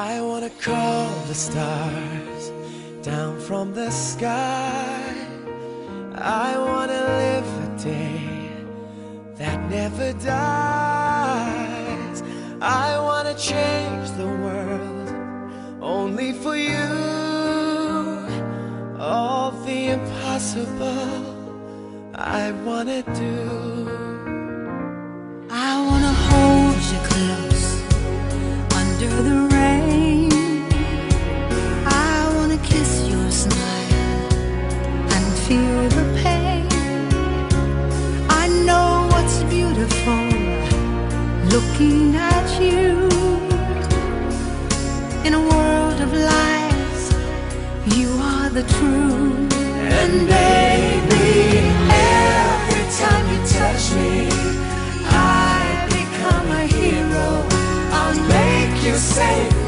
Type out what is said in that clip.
I wanna call the stars down from the sky. I wanna live a day that never dies. I wanna change the world only for you. All the impossible I wanna do. feel the pain. I know what's beautiful looking at you. In a world of lies, you are the truth. And baby, every time you touch me, I become a hero. I'll make you safe.